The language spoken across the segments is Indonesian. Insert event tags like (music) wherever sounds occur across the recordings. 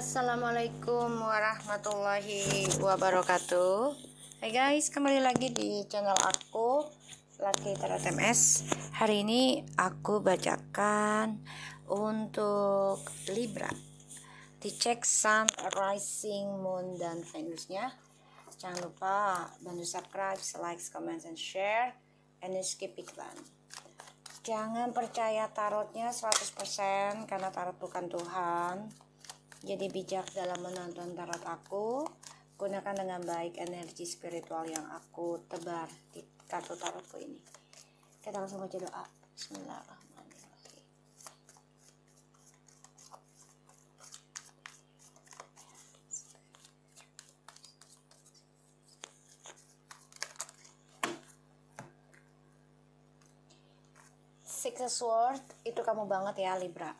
Assalamualaikum warahmatullahi wabarakatuh. Hai guys, kembali lagi di channel aku Laki Tarot MS Hari ini aku bacakan untuk Libra. Dicek Sun, Rising, Moon, dan Venusnya Jangan lupa bantu subscribe, like, comment, and share. And skip iklan Jangan percaya tarotnya 100% karena tarot bukan Tuhan jadi bijak dalam menonton tarot aku. Gunakan dengan baik energi spiritual yang aku tebar di kartu tarotku ini. Kita langsung baca doa. Bismillahirrahmanirrahim. Six of Sword itu kamu banget ya Libra.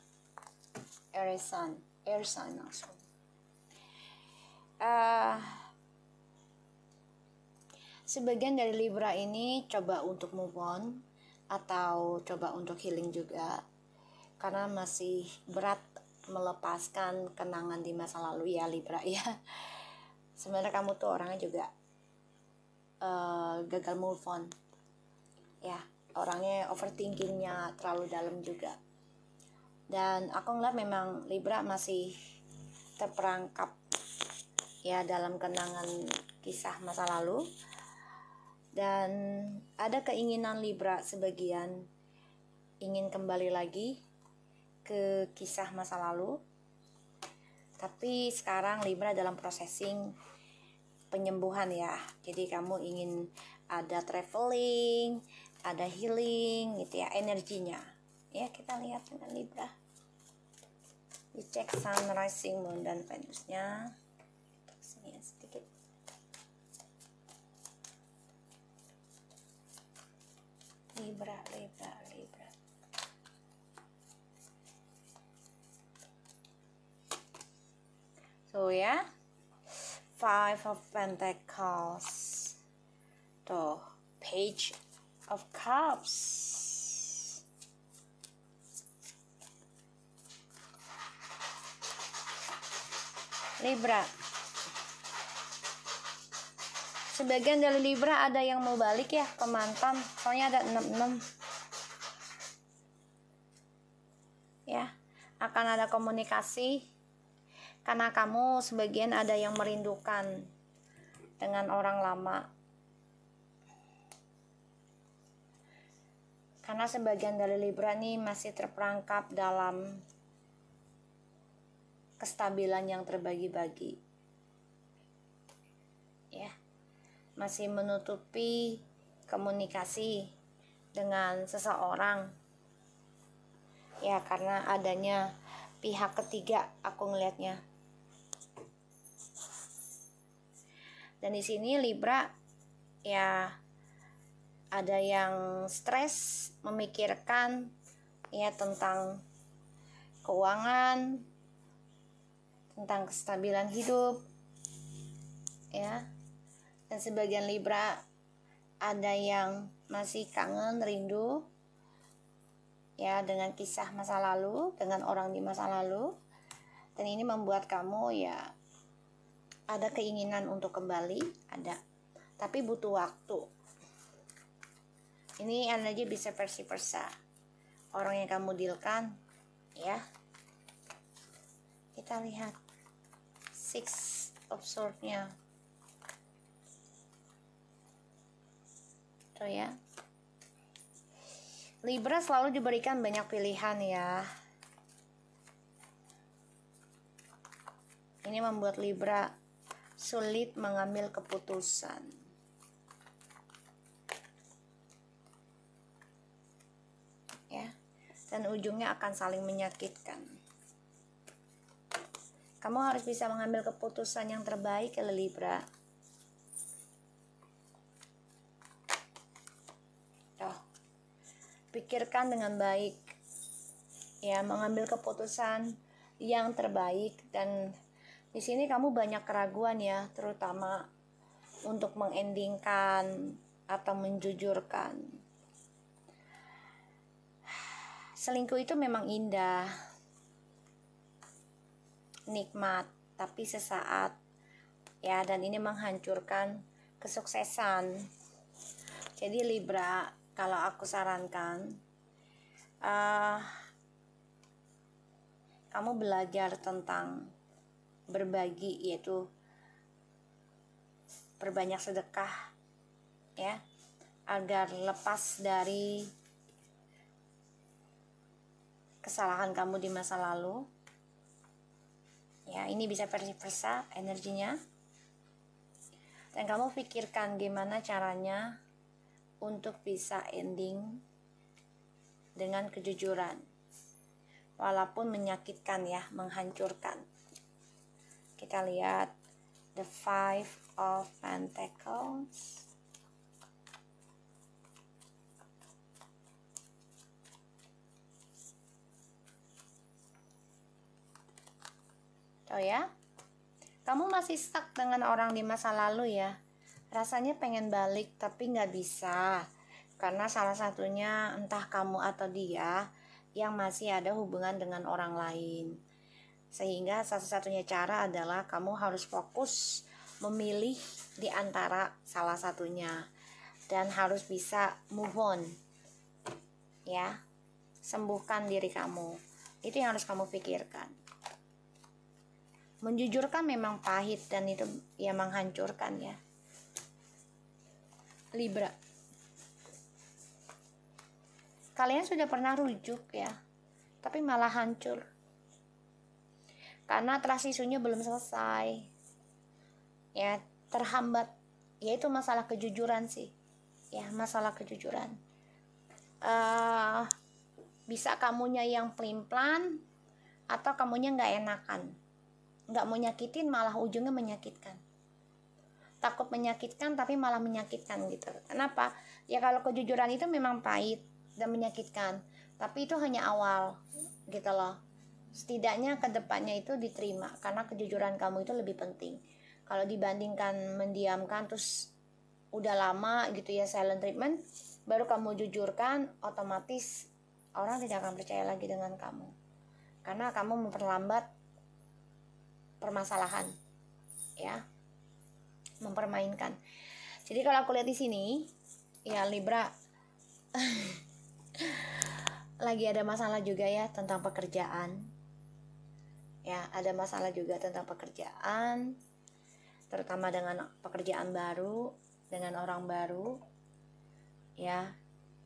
Aries Sun air sign langsung. Uh, sebagian dari Libra ini coba untuk move on atau coba untuk healing juga karena masih berat melepaskan kenangan di masa lalu ya Libra (laughs) ya. Sebenarnya kamu tuh orangnya juga uh, gagal move on. Ya, orangnya overthinkingnya terlalu dalam juga dan aku ngeliat memang Libra masih terperangkap ya dalam kenangan kisah masa lalu. Dan ada keinginan Libra sebagian ingin kembali lagi ke kisah masa lalu. Tapi sekarang Libra dalam processing penyembuhan ya. Jadi kamu ingin ada traveling ada healing gitu ya energinya. Ya kita lihat dengan Libra dicek sun rising moon dan venusnya. Sini ya sedikit. Libra libra libra. So ya. Yeah. five of pentacles. Tuh page of cups Libra. Sebagian dari Libra ada yang mau balik ya ke mantan. Soalnya ada 66 ya akan ada komunikasi. Karena kamu sebagian ada yang merindukan dengan orang lama. Karena sebagian dari Libra nih masih terperangkap dalam kestabilan yang terbagi-bagi. Ya. Masih menutupi komunikasi dengan seseorang. Ya, karena adanya pihak ketiga aku ngelihatnya. Dan di sini Libra ya ada yang stres memikirkan ya tentang keuangan, tentang kestabilan hidup ya. Dan sebagian Libra ada yang masih kangen rindu ya dengan kisah masa lalu dengan orang di masa lalu. Dan ini membuat kamu ya ada keinginan untuk kembali ada. Tapi butuh waktu. Ini energi bisa versi versa orang yang kamu dealkan ya. Kita lihat six of swordnya tuh ya. Libra selalu diberikan banyak pilihan ya. Ini membuat Libra sulit mengambil keputusan. Ya. Dan ujungnya akan saling menyakitkan kamu harus bisa mengambil keputusan yang terbaik ya Libra. Tuh. Pikirkan dengan baik. Ya, mengambil keputusan yang terbaik dan di sini kamu banyak keraguan ya, terutama untuk mengendingkan atau menjujurkan. Selingkuh itu memang indah, nikmat tapi sesaat. Ya dan ini menghancurkan kesuksesan. Jadi Libra kalau aku sarankan uh, kamu belajar tentang berbagi yaitu berbanyak sedekah ya agar lepas dari kesalahan kamu di masa lalu ya ini bisa versi versa energinya. Dan kamu pikirkan gimana caranya untuk bisa ending dengan kejujuran. Walaupun menyakitkan ya menghancurkan. Kita lihat the five of pentacles Oh ya, kamu masih stuck dengan orang di masa lalu ya. Rasanya pengen balik tapi nggak bisa. Karena salah satunya entah kamu atau dia yang masih ada hubungan dengan orang lain. Sehingga satu-satunya cara adalah kamu harus fokus memilih di antara salah satunya dan harus bisa move on. Ya. Sembuhkan diri kamu. Itu yang harus kamu pikirkan. Menjujurkan memang pahit dan itu ya menghancurkan ya. Libra. Kalian sudah pernah rujuk ya, tapi malah hancur. Karena trust isunya belum selesai. Ya, terhambat. Yaitu masalah kejujuran sih. Ya, masalah kejujuran. Uh, bisa kamunya yang pelin-pelan atau kamunya nggak enakan nggak mau nyakitin malah ujungnya menyakitkan. Takut menyakitkan tapi malah menyakitkan gitu. Kenapa? Ya kalau kejujuran itu memang pahit dan menyakitkan tapi itu hanya awal gitu loh. Setidaknya ke depannya itu diterima karena kejujuran kamu itu lebih penting. Kalau dibandingkan mendiamkan terus udah lama gitu ya silent treatment baru kamu jujurkan otomatis orang tidak akan percaya lagi dengan kamu. Karena kamu memperlambat permasalahan ya. Mempermainkan. Jadi kalau aku lihat di sini ya Libra (laughs) lagi ada masalah juga ya tentang pekerjaan. Ya ada masalah juga tentang pekerjaan terutama dengan pekerjaan baru dengan orang baru ya.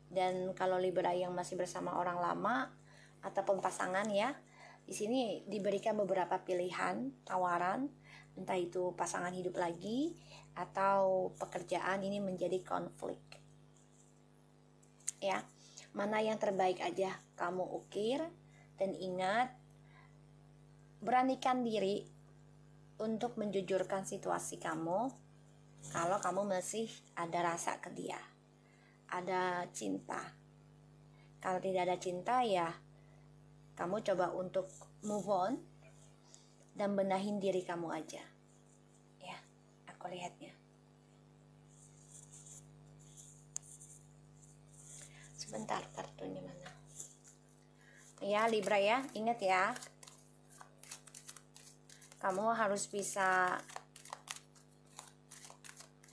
Dan kalau Libra yang masih bersama orang lama ataupun pasangan ya di sini diberikan beberapa pilihan tawaran, entah itu pasangan hidup lagi atau pekerjaan ini menjadi konflik. Ya, mana yang terbaik aja kamu ukir dan ingat beranikan diri untuk menjujurkan situasi kamu kalau kamu masih ada rasa ke dia. Ada cinta. Kalau tidak ada cinta ya kamu coba untuk move on dan benahin diri kamu aja. Ya aku lihatnya. Sebentar kartunya mana? Ya Libra ya ingat ya. Kamu harus bisa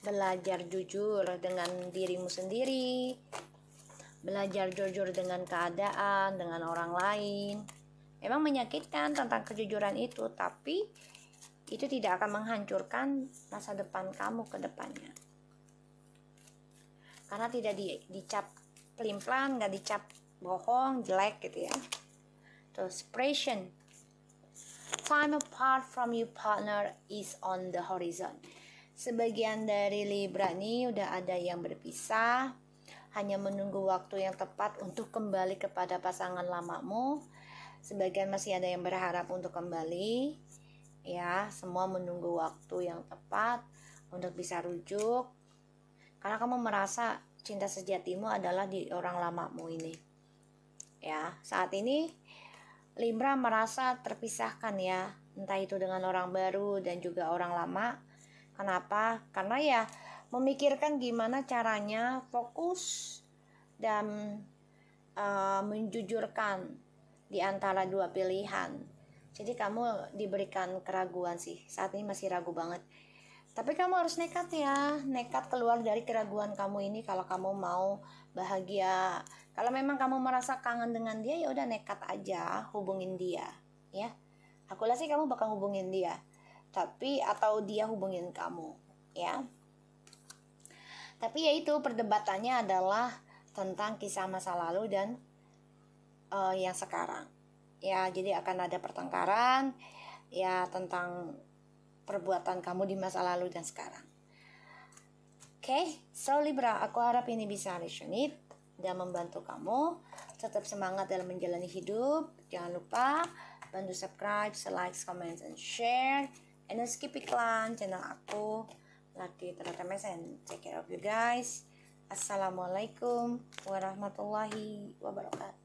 belajar jujur dengan dirimu sendiri belajar jujur dengan keadaan, dengan orang lain. Memang menyakitkan tentang kejujuran itu, tapi itu tidak akan menghancurkan masa depan kamu ke depannya. Karena tidak di, dicap pelin-pelan, nggak dicap bohong, jelek gitu ya. Terus, separation. Time apart from your partner is on the horizon. Sebagian dari Libra ini udah ada yang berpisah, hanya menunggu waktu yang tepat untuk kembali kepada pasangan lamamu. Sebagian masih ada yang berharap untuk kembali. Ya, semua menunggu waktu yang tepat untuk bisa rujuk. Karena kamu merasa cinta sejatimu adalah di orang lamamu ini. Ya, saat ini Libra merasa terpisahkan ya, entah itu dengan orang baru dan juga orang lama. Kenapa? Karena ya memikirkan gimana caranya fokus dan uh, menjujurkan di antara dua pilihan. Jadi kamu diberikan keraguan sih. Saat ini masih ragu banget. Tapi kamu harus nekat ya. Nekat keluar dari keraguan kamu ini. Kalau kamu mau bahagia. Kalau memang kamu merasa kangen dengan dia ya udah nekat aja. Hubungin dia. Ya. Aku sih kamu bakal hubungin dia. Tapi atau dia hubungin kamu. Ya tapi ya itu perdebatannya adalah tentang kisah masa lalu dan uh, yang sekarang ya jadi akan ada pertengkaran ya tentang perbuatan kamu di masa lalu dan sekarang. Oke, okay, so Libra, aku harap ini bisa resonate dan membantu kamu tetap semangat dalam menjalani hidup. Jangan lupa bantu subscribe, like, comment, and share. And then skip iklan channel aku. Lagi terus and take care of you guys. Assalamualaikum warahmatullahi wabarakatuh.